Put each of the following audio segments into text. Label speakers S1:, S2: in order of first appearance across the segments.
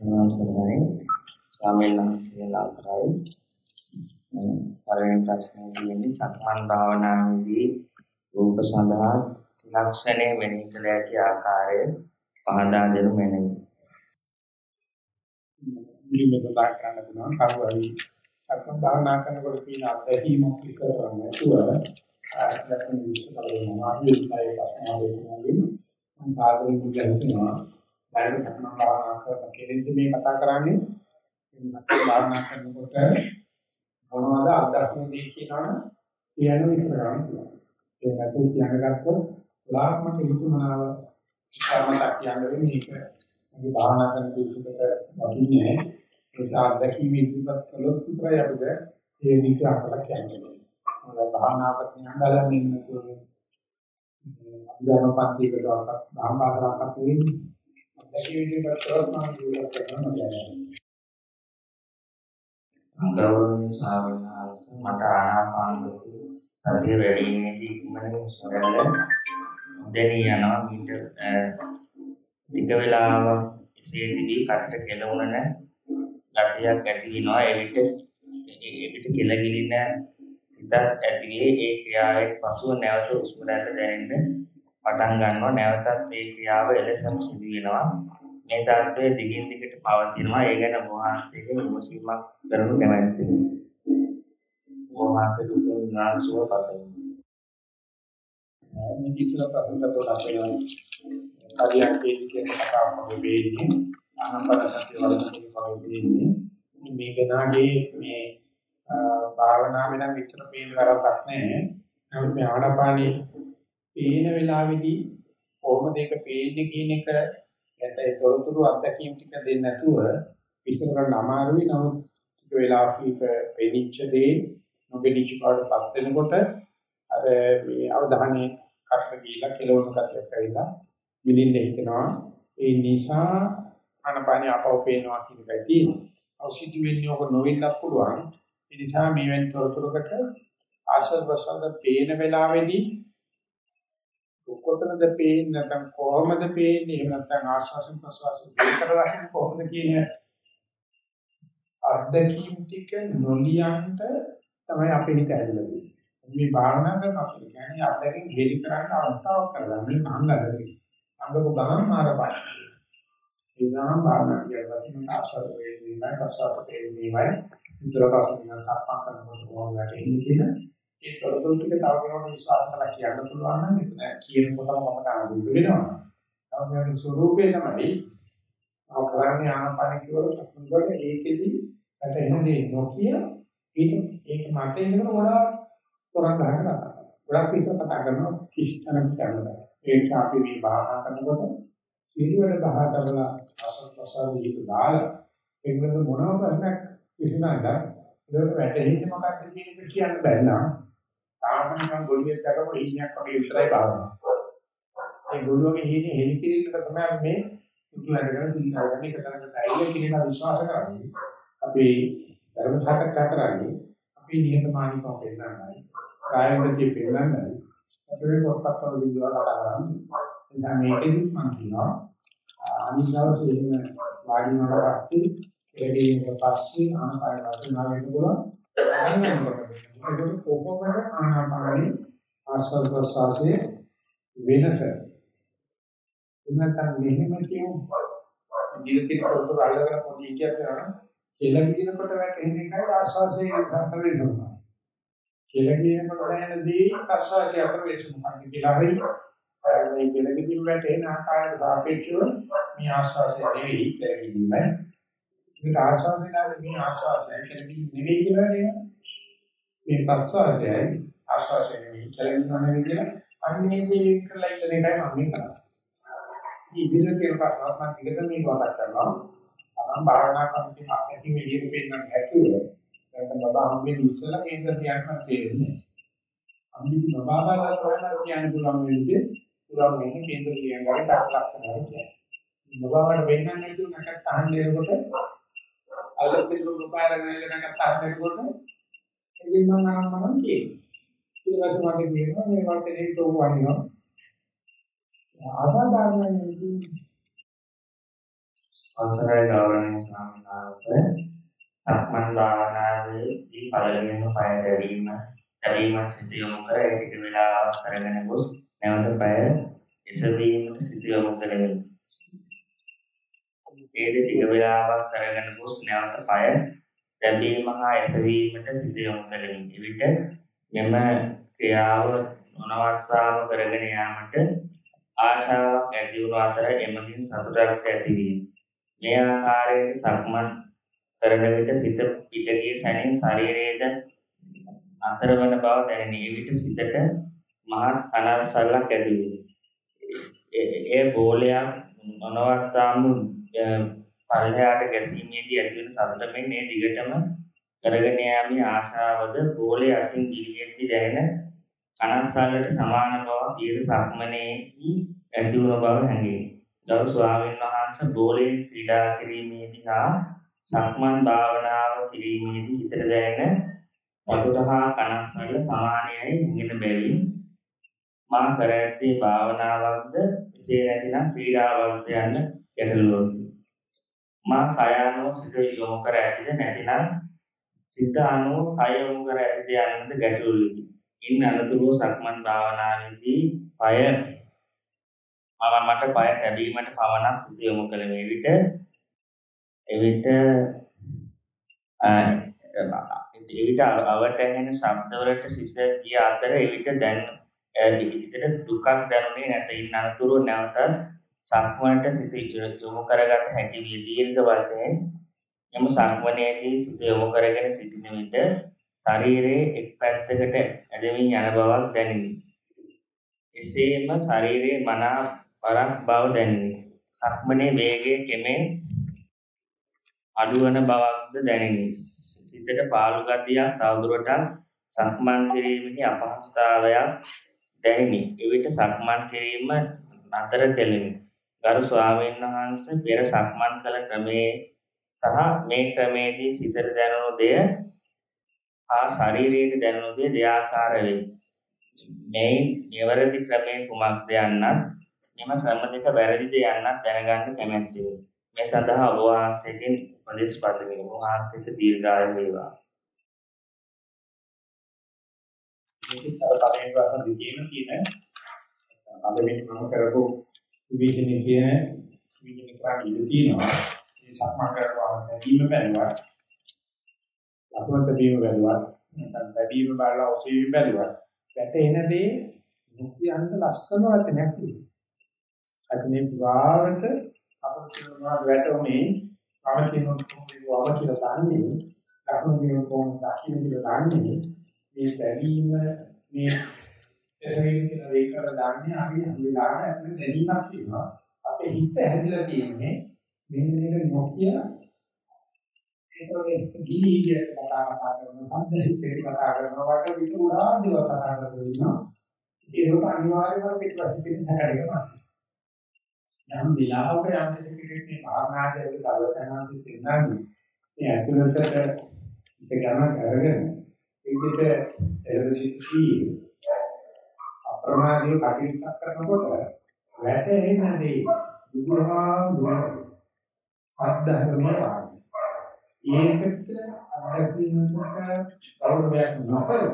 S1: නමස්කාරයි ස්වාමීන් වහන්සේලා අවසරයි පළවෙනි ප්‍රශ්නේ තියෙන්නේ සක්මන් භාවනාවේදී රූප සඳහා ත්‍රිලක්ෂණය මෙනෙහි කළ හැකි ආකාරය පහදා දෙනු මැනවි.
S2: මුලින්ම සඳහන් කරන්න පුළුවන් කවුරුහරි සක්මන් භාවනා කරනකොට තියෙන අත්දැකීමක් විස්තර නැතුව ආයතන විශ්ව කරනවා ආයෙත් ප්‍රශ්න මම සාධනෙ කියනවා බයර සක්මන් භාවනා කරන කෙනෙක් මේ කතා කරන්නේ. මේ භාවනා කරනකොට මොනවද අත්දැකීම් කියනවනම් කියන විතර ගන්න පුළුවන්. ඒ නැතු කියනගත්තොත් උදාහරණයක් හිතුමනාව කර්මයක් කියන්නේ මේක. අපි භාවනා කරන පිළිසකට වටින්නේ ඒ නිසා අත්දැකීම් ඉදිරිපත් කළොත් විතරයි අපිට ඒ විදිහ අපල කියන්නේ. මොකද භාවනාවට යන්නලා ඉන්න තුනේ අභිධර්මපන්තියකට භාවනාවකට වෙන්නේ අත්දැකීම් ඉදිරිපත් කරොත් මම ජීවත් කරනවා
S1: ගෞරවනීය ස්වාමීන් වහන්සේ මට ආනාපාන සතිය වැඩිීමේදී ඉක්මනින් සරල දැනී යනවා මීට ටික වෙලාවක් එසේ දිවි කටට කෙලවුණ ගතියක් ඇති වෙනවා එවිට එවිට කෙලගිලින සිතක් ඇති වේ ඒ ක්‍රියාවෙන් පසුව නැවත උස්ම රැල්ල දැනෙන්න පටන් ගන්නවා නැවතත් ඒ ක්‍රියාව එලෙසම සිදු වෙනවා මේ தත්ත්වය දිගින් දිගට පවතිනවා ඒ ගැන වහන්සේගේ විමසීමක් කරනු කැමැත්තෙමි. වහන්සේ දුක විනාශව පතමි.
S2: මේ කිසිල ප්‍රශ්නකට ලක්ෂණ කාර්යයන්ගේ කියන කතාවක් වෙන්නේ ආනපන සත්‍ය වලදී වගේ මේ ගනාගේ මේ භාවනාවේ නම් විතර පේන කරක් නැහැ. නමුත් මේ ආනපානී පේන වෙලාවේදී කොහොමද ඒක පේන්නේ කියන එක නැත්නම් ඒ තොරතුරු අත්දැකීම් ටික දෙන්නේ නැතුව විශ්ල කරන්න අමාරුයි. නමුත් ටික වෙලාවක වෙනිච්ච දේ නොගෙනිච්ච බවටපත් වෙනකොට අර මේ අවධානය කට ගිහිලා කෙලවණු කතියක් ඇවිල්ලා විඳින්න හිතෙනවා. ඒ නිසා අනපානිය අපව පේනවා කියන එකයි තියෙන්නේ. අවශ්‍ය වෙන්නේ ඔක නොවෙන්නත් පුළුවන්. ඒ නිසා මේ වෙන තොරතුරකට ආශ්‍රව ප්‍රසන්න පේන වෙලාවේදී කොතනද පේන්නේ නැත්නම් කොහොමද පේන්නේ එහෙම නැත්නම් ආශ්වාස ප්‍රශ්වාස දෙකට වශයෙන් කොහොමද කියන අර්ධකීම් ටික නොලියන්ට තමයි අපේ හිත ඇදලා තියෙන්නේ. මේ භාවනා කරන අපිට කියන්නේ අර්ධකීම් හෙලි කරන්න අවස්ථාවක් කරගන්න මංගලදී. අංගක ගමන් මාරපයි. ඒ නම් භාවනා කියලාදී ආශ්වාස වේදීමයි ප්‍රශ්වාස වේදීමයි ඉස්සරහට සක්මන් කරනකොට කොහොමද වෙන්නේ කියලා ඒ තොරතුරු ටික තව කෙනෙකුට විශ්වාස කරලා කියන්න පුළුවන් නම් එතන කියනකොටම මම කාණ්ඩු වෙනවා. තමයි ස්වરૂපේ තමයි අවකරන්නේ ආනපන කියවල සම්පූර්ණ ඒකෙදි වැටෙන්නේ නොකිය ඒක ඒක මට ඉන්නකොට ගොඩාක් තොරන් ගන්න කතා. ගොඩාක් විශ්ව කතා කරනවා කිසි තැනක කරනවා. ඒ නිසා අපි මේ භාවනා කරනකොට සීලවල බහ කරලා අසත් ප්‍රසාර දීප දාලා එන්නද මොනම ප්‍රශ්නයක් විසඳන්න ඒකට වැටෙන්නේ මොකක්ද කියන එක කියන්න බැහැ නේද? තාම නිකන් ගොළුෙක් දැකපු හීනයක් වගේ විතරයි බලනවා. ඒ ගොළුවගේ හීනේ හෙලි කිරීමක තමයි මේ සිද්ධාර්ථකන සිද්ධාර්ථකන එක තරකට ඇයිල කියන විශ්වාස කරන්නේ. අපි ධර්ම සාකච්ඡා කරන්නේ අපි නිහතමානීකම පෙන්නන්නයි. කායගතිය පෙන්නන්නයි. අපේ පොත්පත් වල විදිහට කතා කරන්නේ. එතන මේකෙදි මම කියනවා අනිත් දවසේ එහෙම වාඩි වුණාට පස්සේ ඒකේ පස්සේ ආනාපාන වර්තමාන වෙනකොට අනන්නකොට ඒක කොහොමද ආනාපානයි ආස්වාද ප්‍රසආසයේ වෙනස. එන්නතන් මෙහෙම කියමු ජීවිතේ කරතර අල්ලගෙන පොඩි කියනවා කෙලගිනකොට වැටෙන එකයි ආස්වාසයේ අතර වෙනවා කෙලගිනකොට දැනෙනදී ආස්වාසයේ අතර වෙනසක් කියලා හරි මේ කෙලගින් වැටෙන ආකාරයට සාපේක්ෂව මේ ආස්වාසයේ නෙවෙයි කෙලගින්නේ මේක ආස්වාදනාවේ මේ ආස්වාසය කෙලෙමින් නෙවෙයි කියලා නේද? මේ ප්‍රස්වාසයයි ආස්වාසය නෙවෙයි කෙලෙමින් නෙවෙයි කියලා අන්නේ දේ කරලා ඉන්න එකයි මම කරන්නේ. මේ ඉදිරියට කියන ප්‍රශ්නවත් මම ටිකට මේ වටක් කරනවා. තමන් භාවනා කරන අපිට මෙලියට පෙන්නන්න හැකියි. නැත්නම් බබා හම්බෙන්නේ ඉස්සලා කේන්දර තියන්න තේරෙන්නේ. අම්මිදි බබා බාලා කරලා කියන්න පුළුවන් වෙන්නේ පුරා මේ කේන්දර කියනවා තාක් ලක්ෂණයි කියන්නේ. බබාවට වෙන්නන්නේ නැතුව නැකත් තහන් දෙනකොට අලුත් පිළිතුරු රුපායල ගණනකට තාක්ෂණිකවට ඉතින් මම නම් මම කියනවා. ඊට පස්සේ මට කියනවා මේ වර්තනේ තෝ වහිනවා. අසාධාරණයි
S1: අවසරයි ගෞරවනීය ස්වාමීන් වහන්සේ සක්මන් භාවනාවේදී පළවෙනිම පය දැරීම දැරීම සිත යොමු කර ඒ ටික වේලාවක් කරගෙන ගොස් නැවත පය එසවීමට සිත යොමු කරමින් ඒ ටික වේලාවක් කරගෙන ගොස් නැවත පය දැබීම හා එසවීමට සිත යොමු කරමින්. එවිට මෙම ක්‍රියාව නොනවත්වාම කරගෙන යාමට ආශාවක් ඇති වුණු අතර එමගින් සතුටක් ඇති වීම මේ ආකාරයට සක්මන් කරන විට සිත පිට ගිය සැනින් ශරීරයේද අතරවන බව දැනෙන. විට සිතට මහත් අනර්සල්ලක් ඇති ඒ බෝලයක් නොනවත්තාම පල්ලයට ගැසීමේදී ඇති වෙන සතුට මෙන්න ඒ දිගටම කරගෙන යාමේ ආශාවද බෝලේ අතින් ගිලියෙද්දී දැනෙන අනර්සල්ලට සමාන බව ඊට සක්මනේදී ඇති වුණ බව හැඟේ. ගරු ස්වාමීන් වහන්සේ බෝලේ ක්‍රීඩා කිරීමේදී හා සක්මන් භාවනාව කිරීමේදී හිතට දැනෙන වතුර හා කනස්සල සමානයයි හිඟෙන බැවින් මා කර ඇත්තේ භාවනාවක්ද එසේ නැතිනම් ක්‍රීඩාවක්ද යන්න ගැටලුවකි. මා කය අනුව සිත යොමු කර ඇතිද නැතිනම් සිත අනුව කය යොමු කර ඇතිද යන්නද ගැටලුවකි. ඉන් අනතුරුව සක්මන් භාවනාවේදී පය මම මට පය තැබීමට පවණක් සිත යොමු කළ මේ විට එවිට එවිට අවට ඇහෙන ශබ්දවලට සිත ගිය අතර එවිට දැන් විවිධ දුකක් දැනුනේ නැත ඉන්න අනතුරු නැවත සක්මන්ට සිත යොමු කරගත හැකි විය දීර්ඝ වශයෙන් එම සක්මනේදී සිත යොමු කරගෙන සිටින විට ශරීරයේ එක් පැත්තකට ඇදෙමින් යන බවක් දැනිනි. එසේම ශරීරයේ මනා පරක් බව දැනිනි. සක්මනේ වේගයේ කෙමෙන් අඩුවන බවක්ද දැනිනි. සිතට පාළු ගතියක් තවදුරටත් සක්මන් කිරීමේ අපහසුතාවයක් දැනිනි. එවිට සක්මන් කිරීම නතර කෙලිමි. ගරු ස්වාමීන් වහන්සේ පෙර සක්මන් කළ ක්‍රමයේ සහ මේ ක්‍රමයේදී සිතට දැනුණු දෙය හා ශරීරයට දැනුණු දෙය දෙආකාර වේ. මේ නිවැරදි ක්‍රමයේ කුමක්ද යන්නත් මෙම ක්‍රම දෙක වැරදිද යන්නත් දැනගන්න කැමැත්තෙමි. මේ සඳහා ඔබ වහන්සේගෙන් උපදෙස් පදමි. ඔබ වහන්සේට දීර්ඝායු වේවා.
S2: මේකත් අර පළවෙනි ප්‍රශ්න දෙකේම තියෙන පළවෙනි මම කරපු විවිධනේ කියන විවිධ කරණ ඉඳ තියෙනවා. මේ සම්මා කරනවා බැදීම බැලුවා. ලකුණට බැදීම බැලුවා. නැත්නම් බැදීම බලලා ඔසවීම බැලුවා. වැටෙන දේ මුක්තියන්ත ලස්සන වචනයක් තියෙනවා. අද මේ පුරාවට අපිට කියනවා වැටුනේ මම කියනොත් කොහොමද කියලා දන්නේ. ලකුණු කියනොත් කොහොමද දකින්න කියලා දන්නේ. මේ බැලීම මේ එසවීම කියලා වෙයි කරලා දාන්නේ අපි හම්බෙලාට අපිට දැනීමක් තියෙනවා. අපේ හිත හැදිලා තියෙන්නේ මෙන්න මේක නොකිය ඒකෝගේ ගිලිහිය කතා කතා කරන සම්දෙහිතේ කතා කරනවා වට විතර උඩා දේව කතා කරනවා ඒක අනිවාර්යයෙන්ම පිටපස්සේ තියෙන සැකඩේකම යම් විලාපක යම් දෙයකට මේ භාවනාවේ දවසනාන්ති දෙන්නන්නේ මේ ඇතුළතට ඒක ගණන් අරගෙන ඒකට එලෙසිටි අප්‍රමාදී කටයුතු කරනකොට වැටෙන දේ බුදුහාමුදුරුවෝ සද්ධර්මයේ වාගේ ඒකට අත්දැකීමකට කවුරුයක් නොකර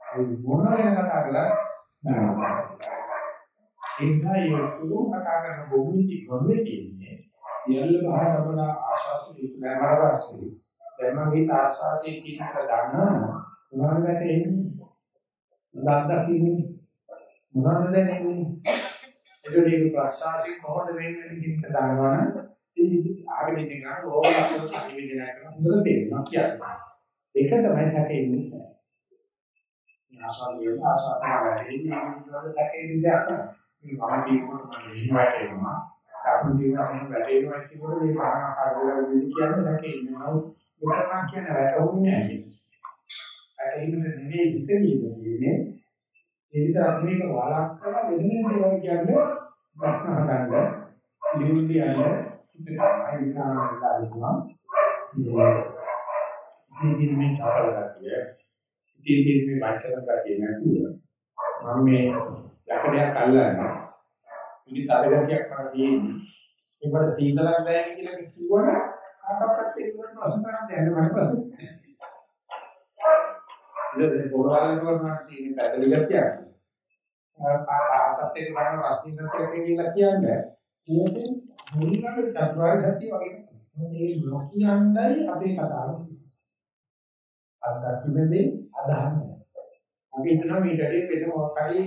S2: ඒ මොන ගැන කතා කළා ඒකයි ඔක්කොම කතා කරන බොමුටි ගොන්නේ කියන්නේ සියල්ල බහා ලබලා ආශාස දීප්‍රමාණ වාසී දැන් මගේ ආශාසයේ කියන එක දන්නවා මොනවද වැටෙන්නේ? මොනවද දකින්නේ? මොනවද දැනෙන්නේ? එතකොට මේ ප්‍රසආසි කොහොමද වෙන්නේ කියන එක දන්නවනම් ඉතින් ආගෙන ඉන්න ගමන් ඕක අසල සංවේදනය කරන හොඳට තේරෙනවා කියන්නේ. ඒක තමයි සැකෙන්නේ. මේ ආසාවෙන් ආසාවෙන් වැඩින්නේ මොනවද සැකෙන්නේ දෙයක් නෑ. මේ මම කියනකොට මම එහෙම වැටෙනවා. අපුන් කියනවා එහෙම වැටෙනවා කියනකොට මේ පහන ආකාරවල විදි කියන්නේ සැකෙන්නේ. මොකක්ද කියන වැටුන්නේ නෑ. ඇහිමට නෙමෙයි හිත කියන්නේ. ඒ විතර අපි මේක වළක්වලා වෙන දේවල් කියන්නේ ප්‍රශ්න හදන්න ලියුම් ලියන්න ඉතින් ආයෙත් ආයෙත් ඉතින් මේ චාරල ගතිය ඉතින් ඉතින් මේ වචන ගතිය නැතුව මම මේ යකඩයක් අල්ලන්න ඉතින් තරගතියක් කරලා තියෙන්නේ ඒකට සීතලක් දැනෙන කියලා කිව්වොත් කාටවත් ඒක ප්‍රශ්න කරන්න දෙන්න මට ප්‍රශ්න නැහැ. ඒක පොරවල් කරනවා තියෙන පැදලි ගතියක්. ආපත් එක ගන්න රස්නින් නැතිව කියලා කියන්නේ ඒකේ මුලින්ම චතුරාර්ය සත්‍ය වගේ. මේ නොකියන්නයි අපේ කතාව. අත්දැකීමේදී අදහන්නේ. අපි හිතනවා මේ දෙකේ වෙන මොකක් හරි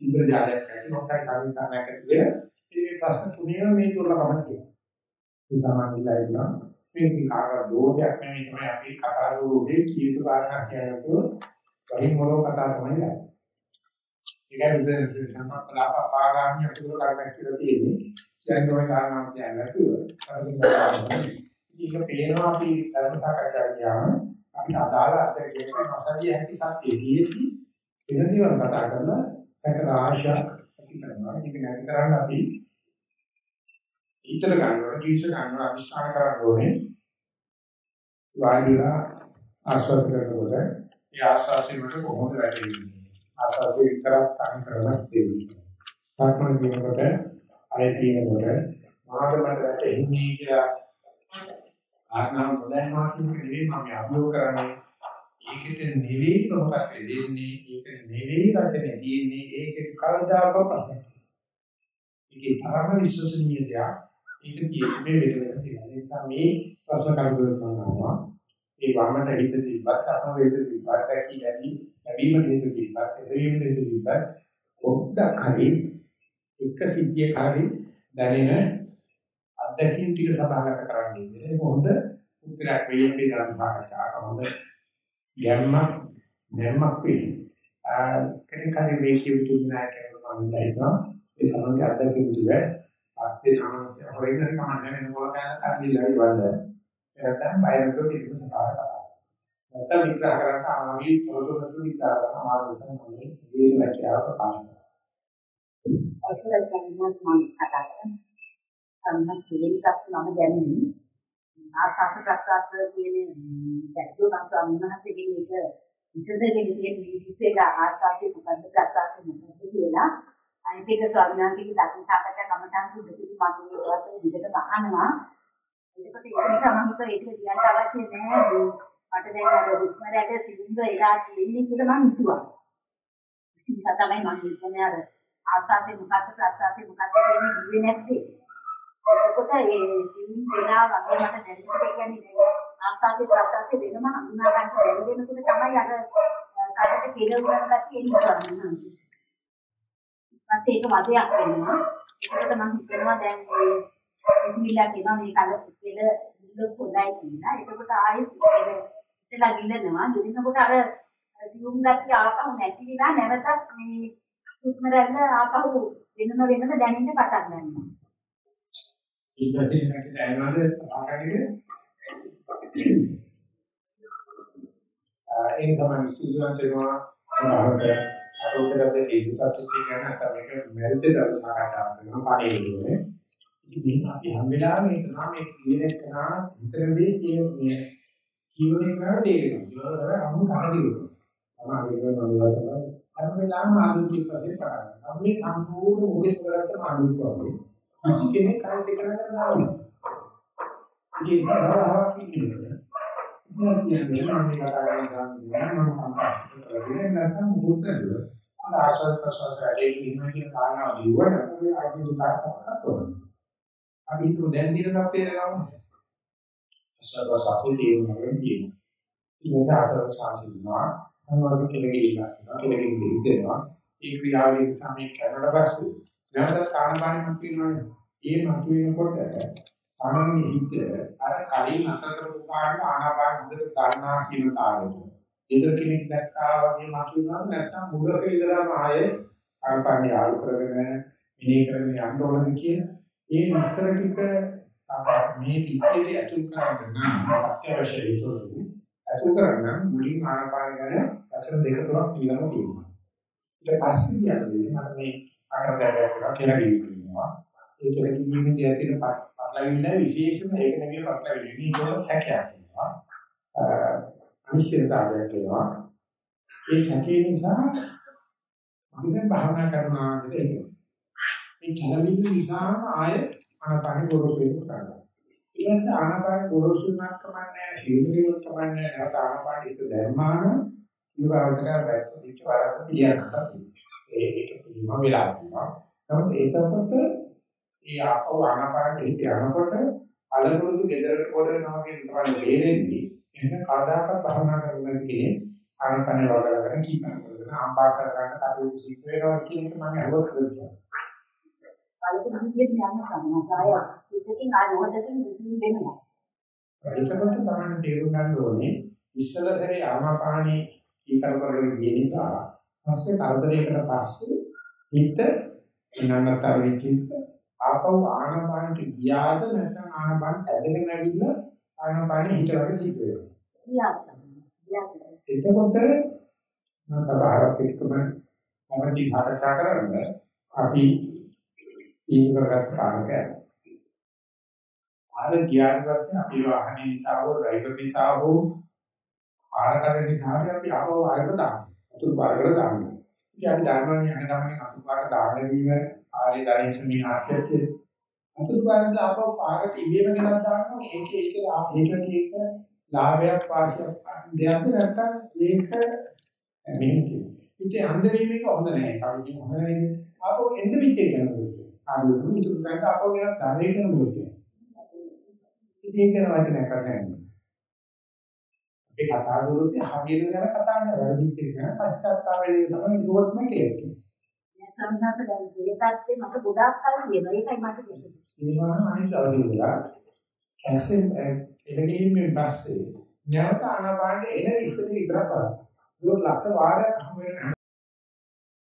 S2: ඉන්ද්‍රජාලයක් ඇති මොකක් හරි සාධිකාරයක් ඇති වෙන මේ ප්‍රශ්න තුනේ මේ දුර්ලභම තියෙනවා. ඒ සමාධිලා ඉන්නවා. මේ කාර්ය දෝෂයක් නෙමෙයි තමයි අපි කතා කරන්නේ කීතු කාරණා කියනකොට වලින් මොනෝ කතා තමයි ගන්නේ. ඒකයි විදිහට සම්ප්‍රදාප පාරාමිය අතුරු කරගෙන කියලා තියෙන්නේ. කියන්නේ ඔය කාරණාව කියන්නේ නැතුව ඒක පේනවා අපි ධර්ම සාකච්ඡා කියනවා අපි අදාළ අධ්‍යයනයේ මාසාවිය හැකි සත්‍යයේදී වෙනදිවල් කතා කරලා සැක රාශියක් ඇති කරනවා. ඒක නැති කරන්න අපි ඊතර ගන්නවා, ජීවිත ගන්නවා, අනිෂ්ඨාන කරන්න ඕනේ. වාඩිලා ආශ්වාස කරනකොට ඒ ආශ්වාසයෙන් මට කොහොමද වැටෙන්නේ? ආශ්වාසය විතරක් තනි කරලා තියෙන්නේ. සක්මන් කියනකොට අය තියෙනකොට මොනවද මට වැටෙන්නේ කියලා ආත්මව නොදැනනවා කියන එක නෙවෙයි මම අභියෝග කරන්නේ. ඒකට නෙවෙයි ප්‍රමුඛත්වය දෙන්නේ, ඒක නෙවෙයි රචනය තියෙන්නේ, ඒක කවදාකවත් ප්‍රශ්නයක්. ඒකේ තරම විශ්වසනීය දෙයක්. ඒක කියන්නේ වෙන වෙන දේවල්. ඒ නිසා මේ ප්‍රශ්න කරුණු කරනවා. ඒ වමට හිත දීපත්, අතම වේද දීපත්, දැකි දැකි, ලැබීම දෙක දීපත්, එදවීම දෙක දීපත්, පොඩ්ඩක් හරි එක සිද්ධියක හරි දැනෙන අත්දැකීම් ටික සභාගත කරන්න ඉන්නේ. ඒක හොඳ උත්තරයක් වෙයි අපි ගන්න සාකච්ඡාවක හොඳ ගැම්මක් නැම්මක් වෙයි. කෙනෙක් හරි මේ කියුතු විනායකයෙක් වගේ ඉන්නවා. ඒ තමයි අත්දැකීම් ටික පස්සේ තමයි හොරෙන් හරි කමන්නේ වෙන මොකක් කරන්න කන්දිලා ඉවරද. එතන බයරකෝ ටික සභාව කරා. නැත්නම් විග්‍රහ කරන්න ආවි පොරොත්තු විග්‍රහ කරන මාර්ගසන් මොනේ මේ ලක්ෂ්‍යාව ප්‍රකාශ කරනවා.
S3: අවසරයි කන්නාස් මම කතා කරන්නේ. සම්මත දෙලිකක් මම දැනෙන්නේ. ආසත් ප්‍රසාර කියන දැක්කෝ නම් ස්වාමීන් වහන්සේගෙන් එක විශේෂයෙන් තියෙන විශේෂ ආසාවේ මොකද්ද ප්‍රසාර මොකද්ද කියලා අනිත් එක ස්වාමීන් වහන්සේගේ දකින්න සාකච්ඡා කමටහන් සුදුසු මම මේකට විදිහට අහනවා. එතකොට ඒක නිසා මම හිතුවා ඒක කියන්න අවශ්‍ය නැහැ. මට දැන් අර හුස්මරට සිඳ එලා තියෙන්නේ කියලා මම හිතුවා. ඒක තමයි මම හිතන්නේ අර ආසාවේ මොකක්ද ප්‍රසාරේ මොකක්ද කියන්නේ ඉන්නේ නැත්තේ. එතකොට ඒ සිං වෙලා වගේ මට දැනෙන්නේ ඒ කියන්නේ ආසාවේ ප්‍රසාරේ වෙනම හඳුනා ගන්න බැරි වෙනකොට තමයි අර කඩට කෙලවුනන ගැටි එන්නේ. ඊපස්සේ ඒක වදයක් වෙනවා. ඒකට මම හිතනවා දැන් මේ ඉතිවිලා කියනවා මේ කඩ කෙල ඉල්ල පොඩයි කියලා. එතකොට ආයෙත් කෙල ඉතලා ගිලනවා. ගිලිනකොට අර සියුම් ගැටි ආපහු නැති වෙලා නැවතත් මේ හුස්ම රැල්ල ආපහු වෙනම වෙනම දැනෙන්න පටන් ගන්නවා.
S2: ඊපස්සේ නැති දැනනවාද ආකාරයේ ඒක තමයි සිදුවන වෙනවා සමහරවිට අරෝකරද ඒකපත් කියන තමයි මෙරිට දර්ශනාට කරන පාඩේන්නේ. ඉතින් අපි හැම වෙලාවෙම හිතනවා මේ කියන එක නා විතරදී කියන්නේ කියවනේ කරලා තේරෙනවා. ඒක අමු කරදිනවා. තමයි ඒක මම වදලා හැම වෙලාවෙම ආධුනික පස්සේ පටන් ගන්නවා. මේ සම්පූර්ණ මොකද කරත්තම ආධුනික වගේ. කිසි කෙනෙක් කාර්ය කරන්න නැහැ. ඒක සාහාවක් කියන්නේ. මම කියන්නේ මම කතා කරන්නේ මම සම්පූර්ණ නැත්නම් මුකුත් නෑ. ආශාස ප්‍රසවාස වැඩේ ඉන්න කියන කාරණාව දිවුවට අපි ආධුනික කාර්යයක් කරනවා. අපි හිතුව දැන් දින තත්ත්වයට ගමු. ආශාස ප්‍රසවාසයේ දිනුනම දිනු. ඊට ආශාස ප්‍රසවාසිනවා අනුවද කෙලෙගිලා කෙලෙගින් දෙන්නවා. ඒ ක්‍රියාවේ සමේ කරලා පස්සේ නැවත කාණපාණිමත් වෙනවනේ. ඒ මත වෙනකොට තමන්ගේ හිත අර කලින් අතර කරපු කාරණ ආනාපාන හොඳට ගන්නා කියන කාරණය. ඉදර කෙනෙක් දැක්කා වගේ මත වෙනවා නැත්නම් මුලක ඉඳලාම ආයේ ආනාපානිය ආලු කරගෙන මිනේ කරගෙන යන්න ඕනද කියන ඒ විස්තර ටික මේ පිටියේ ඇතුල් කරගන්න නම් අත්‍යවශ්‍ය ඒකෝරු ඇතුල් කරගන්න මුලින් ආනාපාන ගැන වචන දෙක තුනක් ඊළඟ තියෙනවා. ඊට පස්සේ කියන්නේ මම මේ අකරදැයක් කියලා කියනවා. ඒ කියලා කිව්වෙන්නේ ඇතින පටලවිල්ල විශේෂම ඒක නෙමෙයි පටලවිල්ල. මේක සැකයක් වෙනවා. අනිශ්චිතතාවයක් වෙනවා. ඒ සැකේ නිසා අපි දැන් භාවනා කරනවා කියලා මේ කලබිල්ල නිසා ආය ආනාපාන ගොරෝසු වෙන කරනවා. ඊට පස්සේ ආනාපාන ගොරෝසු වෙනක් කමන්නේ ශීඝ්‍රයෙන් කමන්නේ නැවත ආනාපාන හිත ධර්මාන ඊවරකට වැක්ක දිච්ච වරක් පිළියනවා. ඒ ඒක පිළිම වෙලා තියෙනවා. නමුත් ඒකකට ඒ ආපව ආනාපාන හිත යනකොට අලමුළු ගෙදරට පොඩ වෙනවා කියන තමයි තේරෙන්නේ. එහෙනම් කවදාකවත් භවනා කරන්න කෙනෙක් ආනාපාන වලගෙන කීපන කරගෙන ආම්බා කරගන්න කටයුතු සිද්ධ වෙනවා කියන එක මම අහුවත් කරනවා.
S3: බලක විදියට යන සම්මාසය පිටකින් ආ නොදකින් විසින් වෙනවා.
S2: ඒකකට තමයි තේරුම් ගන්න ඕනේ ඉස්සල සැරේ ආනාපානේ කීකර කරගෙන ගිය නිසා පස්සේ කරදරයකට පස්සේ හිත ඉන්නතර වෙච්චිත් ආපහු ආනාපානට ගියාද නැත්නම් ආනාපාන ඇදගෙන ඇවිල්ලා ආනාපානේ හිත වගේ සිද්ධ වෙනවා. එතකොට මම සභාවක් එක්කම සමටි භාෂා කරන්නේ අපි ඊගරගත් කාර්යය. ආර ගියාට පස්සේ අපි වාහනේ නිසා හෝ ඩ්‍රයිවර් නිසා හෝ ආරකර නිසා අපි ආවෝ ආයත දානවා. අතුරු පාරකට දානවා. ඉතින් අපි ධර්මණිය යන ගමනේ අතුරු පාර දාගෙන වීම ආලේ දරින්සමි ආශ්චර්ය. අතුරු පාරට ආපහු පාරට ඉබේම ගෙනත් දානවා. ඒක ඒක ඒකට ඒක ලාභයක් වාසියක් දෙයක් නැත්තම් ඒක මෙහෙම කියනවා. ඉතින් අන්ධ වීම එක හොඳ නැහැ. කවුරුත් හොඳ නැහැ. ආපහු එන්න පිටේ කරනවා. ආලුරු ඉතුරු කරලා ආපහු ගෙනත් ධාරේ කරනවා. ඉතින් ඒක කරන වචනයක් නැහැ. ඒ කතා කරුවොත් හරියට ගැන කතා කරන වැරදිච්ච එක ගැන පශ්චාත්තාප වෙන්නේ තමයි ඒකවත්ම කේස් එක.
S3: සම්හාස දැන් මේ පැත්තේ මට ගොඩාක් කල් තියෙනවා. ඒකයි මට දෙන්නේ.
S2: ඒ වගේම අනිත් අවදිවලා කැසෙන් එළගීමේ පස්සේ නැවත ආනාපානෙ එන ඉස්තර විතරක් බලන්න. ඒක ලක්ෂ වාරයක් හම් වෙන